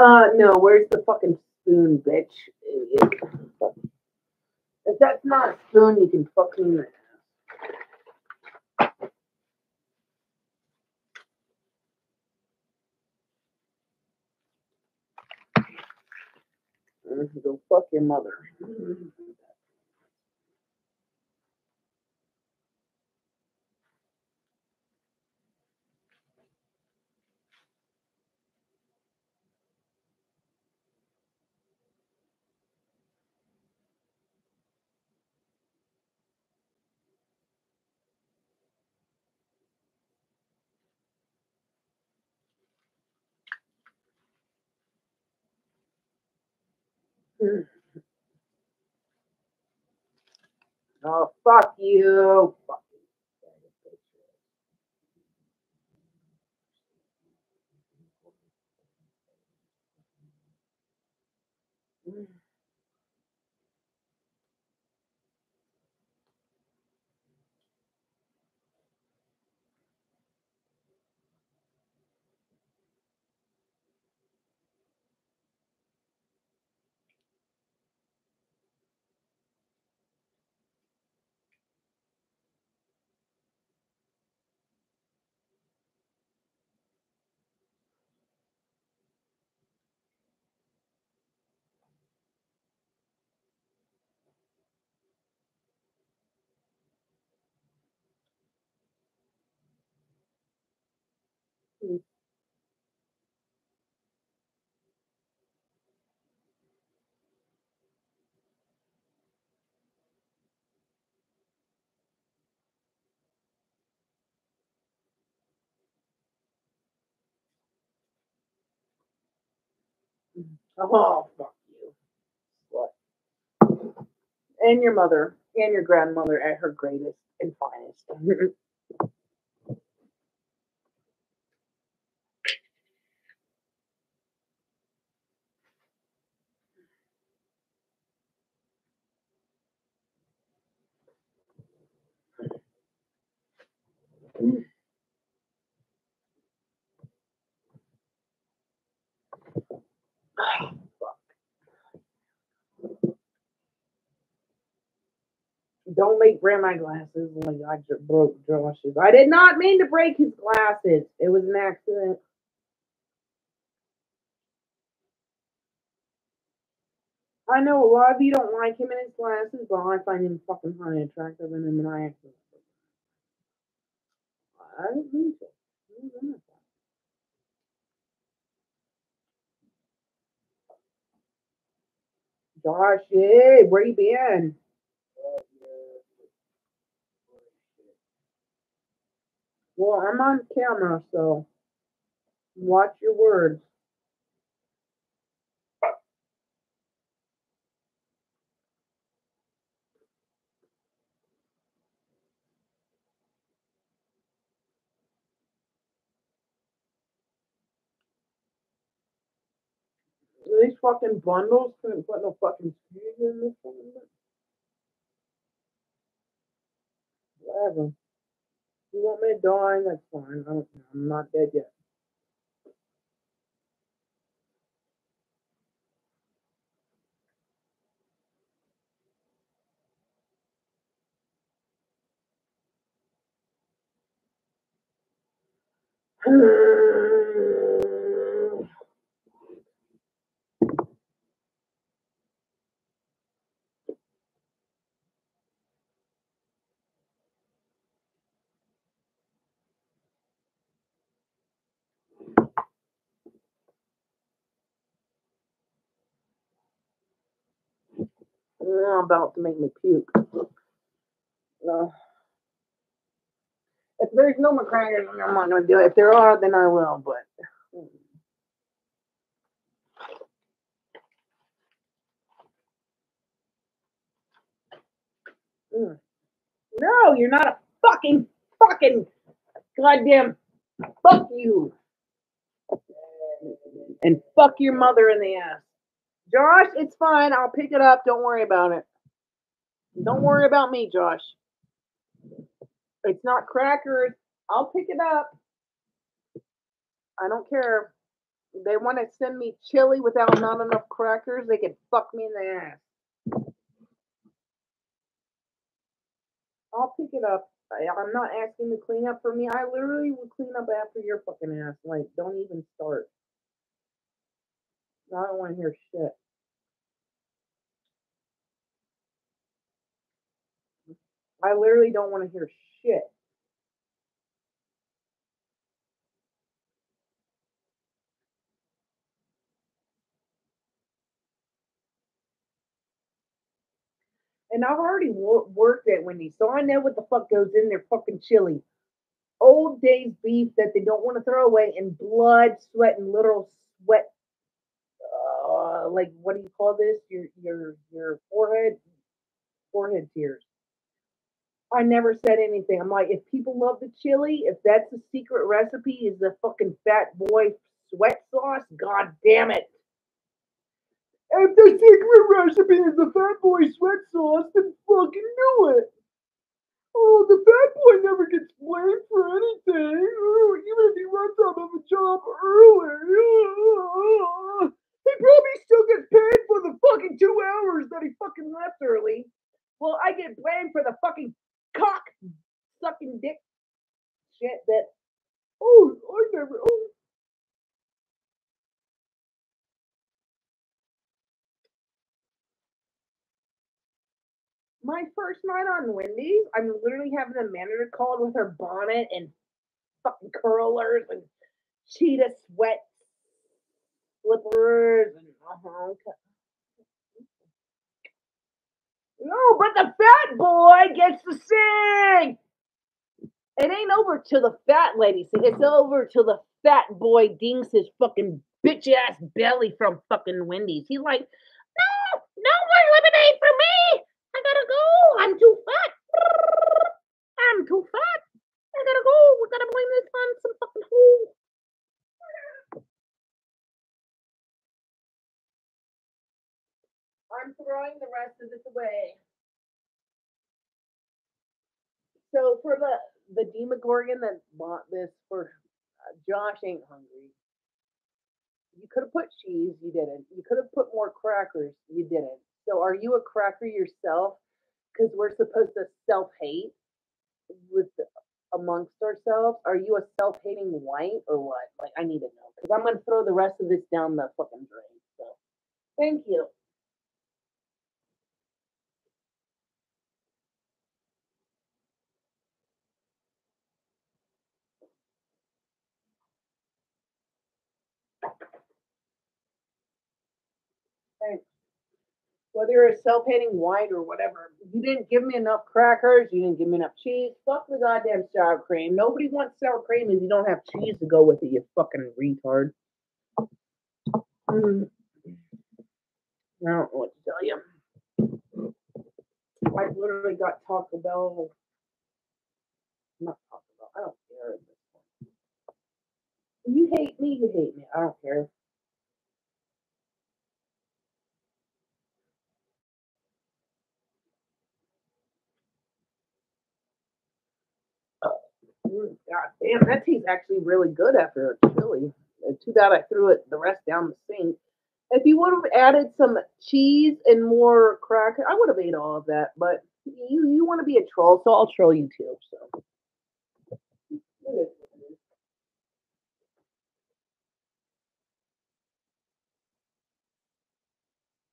Uh, no, where's the fucking spoon, bitch? If that's not a spoon, you can fucking. Go fuck your mother. Oh, fuck you. Fuck you. Oh, fuck you. What? And your mother and your grandmother at her greatest and finest. Don't make break my glasses like I just broke Josh's. I did not mean to break his glasses. It was an accident. I know a lot of you don't like him in his glasses, but I find him fucking highly attractive and him and I actually. I don't don't know. Josh, hey, where you been? Well, I'm on camera, so watch your words. These fucking bundles couldn't put no fucking screws in this one. Whatever. You want me to die? That's fine. I don't, I'm not dead yet. I'm about to make me puke. Uh, if there's no McCrackers, I'm not to do it. If there are, then I will, but. Mm. No, you're not a fucking, fucking, goddamn, fuck you. And fuck your mother in the ass. Josh, it's fine. I'll pick it up. Don't worry about it. Don't worry about me, Josh. It's not crackers. I'll pick it up. I don't care. they want to send me chili without not enough crackers, they can fuck me in the ass. I'll pick it up. I, I'm not asking to clean up for me. I literally will clean up after your fucking ass. Like, don't even start. I don't want to hear shit. I literally don't want to hear shit. And I've already wor- worked at Wendy's, so I know what the fuck goes in their fucking chili. Old days beef that they don't want to throw away, and blood, sweat, and literal sweat. Uh, like what do you call this? Your your your forehead, forehead tears. I never said anything. I'm like, if people love the chili, if that's the secret recipe, is the fucking fat boy sweat sauce. God damn it! If the secret recipe is the fat boy sweat sauce, then fucking do it. Oh, the fat boy never gets blamed for anything, even if he runs out of a job early. He probably still gets paid for the fucking two hours that he fucking left early. Well, I get blamed for the fucking cock sucking dick shit that. Oh, I never. Oh, my first night on Wendy's, I'm literally having the manager called with her bonnet and fucking curlers and cheetah sweat slippers uh-huh. No, but the fat boy gets to sing. It ain't over till the fat lady sing. It's over till the fat boy dings his fucking bitch ass belly from fucking Wendy's. He's like, no, no more lemonade for me. I gotta go. I'm too fat. I'm too fat. I gotta go. We gotta blame this on some fucking hole. I'm throwing the rest of this away. So for the the Demogorgon that bought this for uh, Josh ain't hungry. You could have put cheese, you didn't. You could have put more crackers, you didn't. So are you a cracker yourself? Because we're supposed to self hate with amongst ourselves. Are you a self hating white or what? Like I need to know because I'm gonna throw the rest of this down the fucking drain. So thank you. Thanks. Whether a self-hating white or whatever, you didn't give me enough crackers. You didn't give me enough cheese. Fuck the goddamn sour cream. Nobody wants sour cream if you don't have cheese to go with it. You fucking retard. Mm. I don't know what to tell you. I literally got Taco Bell. Not Taco Bell. I don't care. You hate me. You hate me. I don't care. damn, that tastes actually really good after a chili. And too bad I threw it the rest down the sink. If you would have added some cheese and more cracker, I would have ate all of that. But you you want to be a troll, so I'll troll you too. So.